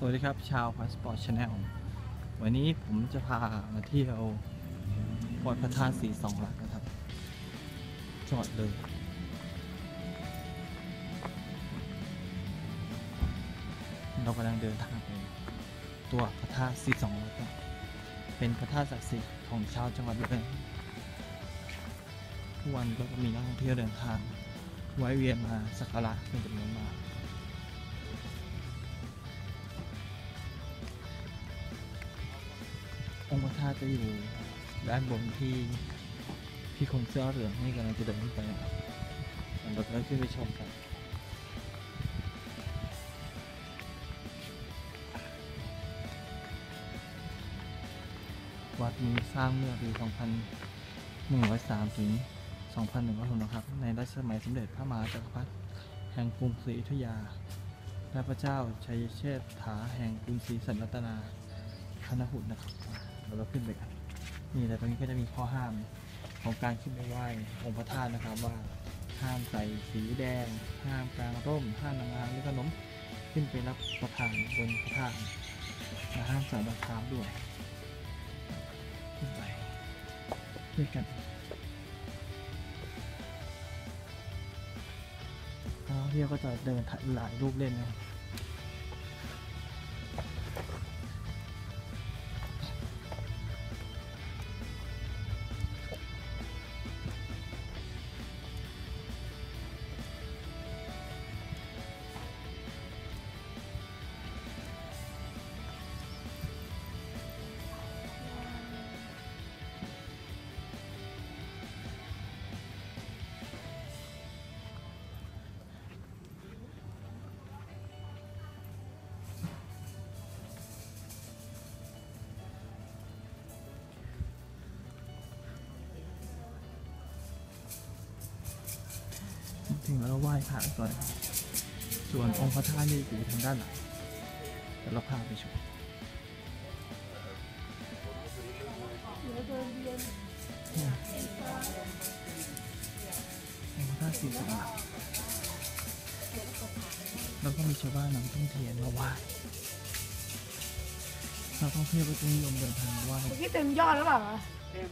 สวัสดีครับ ชาว Passport Channel วันนี้ผมจะพามาเที่ยววัดพระธาตุศรีสองรักนะครับจังหวัดเลย เรากำลังเดินทางไปตัวพระธาตุศรีสองรักเป็นพระธาตุศักดิ์สิทธิ์ของชาวจังหวัดเลยทุกวันก็มีนักท่องเที่ยวเดินทางแวะเวียนมาสักการะเป็นจำนวนมาก องค์พระธาตุจะอยู่ด้านบนที่ที่คนเสื้อเหลืองนี่กำลังจะเดินขึ้นไปครับเราจะขึ้นไปชมกันวัดนี้สร้างเมื่อปี 2103 ถึง 2106นะครับ ในรัชสมัยสมเด็จพระมหาจักรพรรดิแห่งกรุงศรีอยุธยา และพระเจ้าชัยเชษฐาแห่งกรุงศรีสันรัตนาคณะหุดนะครับ เดี๋ยวเราขึ้นไปกันนี่แต่ตรงนี้ก็จะมีข้อห้ามของการขึ้นไปไหว้องค์พระธาตุนะครับว่าห้ามใส่สีแดง ห้ามกลางร่ม ห้ามนางงามหรือขนมขึ้นไปรับประทานบนพระธาตุและห้ามใส่รองเท้ด้วยขึ้นไปด้วยกันท่องเที่ยวก็จะเดินถ่ายหลายรูปเล่นนะครับ ถึงแล้วเราไหว้พระก่อนครับส่วนองค์พระธาตุนี่อยู่ทางด้านหลังเดี๋ยวเราพาไปชมองค์พระธาตุสีสองหลักแล้วก็มีชาวบ้านนำต้นเทียนมาไหว้นักท่องเที่ยวก็จะนิยมเดินทางมาไหว้ เมื่อกี้เต็มยอดแล้วเปล่าเต็ม